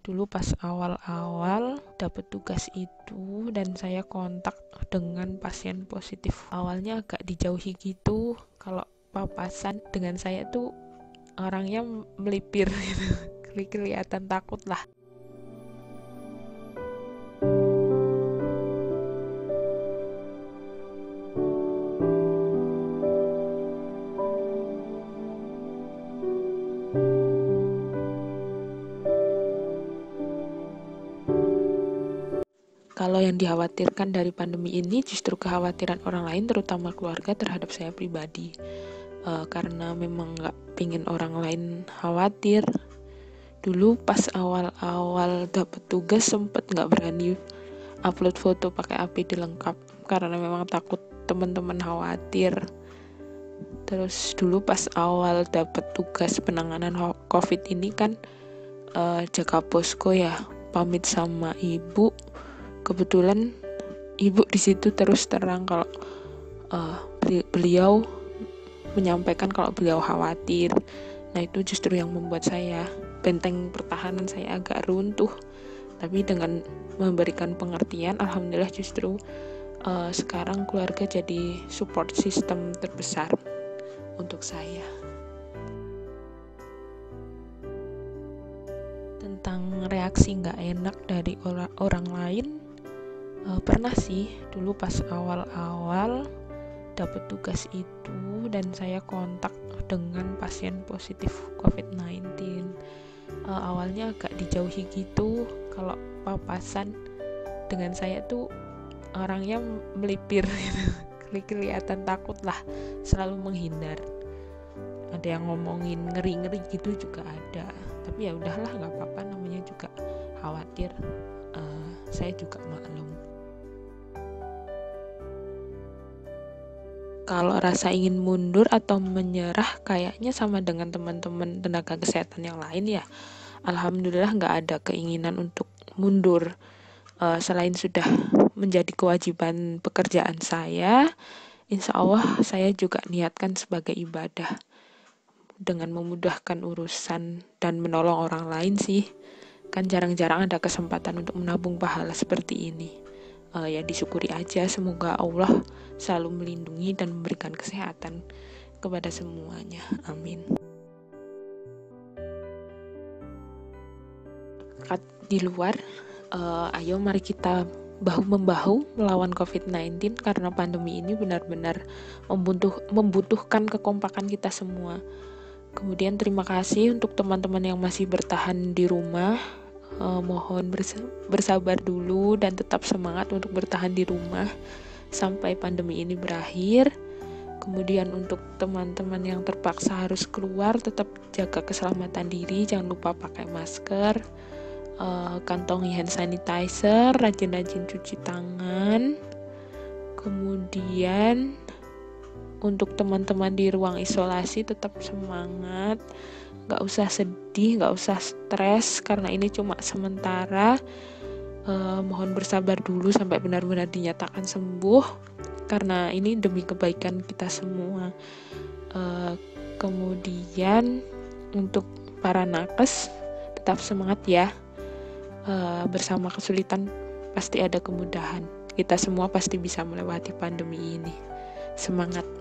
dulu pas awal-awal dapat tugas itu dan saya kontak dengan pasien positif. Awalnya agak dijauhi gitu kalau papasan dengan saya tuh orangnya melipir gitu kelihatan takut lah Kalau yang dikhawatirkan dari pandemi ini justru kekhawatiran orang lain, terutama keluarga terhadap saya pribadi, uh, karena memang nggak pingin orang lain khawatir. Dulu pas awal-awal dapet tugas sempet nggak berani upload foto pakai APD lengkap karena memang takut teman-teman khawatir. Terus dulu pas awal dapet tugas penanganan COVID ini kan uh, jaga posko ya, pamit sama ibu kebetulan ibu di situ terus terang kalau uh, beliau menyampaikan kalau beliau khawatir. Nah, itu justru yang membuat saya benteng pertahanan saya agak runtuh. Tapi dengan memberikan pengertian, alhamdulillah justru uh, sekarang keluarga jadi support system terbesar untuk saya. Tentang reaksi nggak enak dari orang, orang lain, uh, pernah sih dulu pas awal-awal dapat tugas itu dan saya kontak dengan pasien positif COVID-19 uh, eh, awalnya agak dijauhi gitu. Kalau papasan dengan saya tuh orangnya melipir gitu kelihatan takut lah selalu menghindar. Ada yang ngomongin ngeri-ngeri gitu juga ada. Tapi ya udahlah nggak apa-apa namanya juga khawatir uh, saya juga maklum. Kalau rasa ingin mundur atau menyerah kayaknya sama dengan teman-teman tenaga kesehatan yang lain ya. Alhamdulillah nggak ada keinginan untuk mundur. Uh, selain sudah menjadi kewajiban pekerjaan saya insya Allah saya juga niatkan sebagai ibadah. Dengan memudahkan urusan dan menolong orang lain sih kan jarang-jarang ada kesempatan untuk menabung pahala seperti ini. Uh, ya disyukuri aja semoga Allah selalu melindungi dan memberikan kesehatan kepada semuanya. Amin. Di luar uh, ayo mari kita bahu membahu melawan COVID-19 karena pandemi ini benar-benar membutuh, membutuhkan kekompakan kita semua. Kemudian terima kasih untuk teman-teman yang masih bertahan di rumah uh, mohon bersabar dulu dan tetap semangat untuk bertahan di rumah sampai pandemi ini berakhir. Kemudian untuk teman-teman yang terpaksa harus keluar, tetap jaga keselamatan diri, jangan lupa pakai masker, uh, kantongi hand sanitizer, rajin-rajin cuci tangan. Kemudian untuk teman-teman di ruang isolasi tetap semangat nggak usah sedih nggak usah stres karena ini cuma sementara. Uh, mohon bersabar dulu sampai benar-benar dinyatakan sembuh karena ini demi kebaikan kita semua. Uh, kemudian untuk para nakes tetap semangat ya. Uh, bersama kesulitan pasti ada kemudahan. Kita semua pasti bisa melewati pandemi ini. Semangat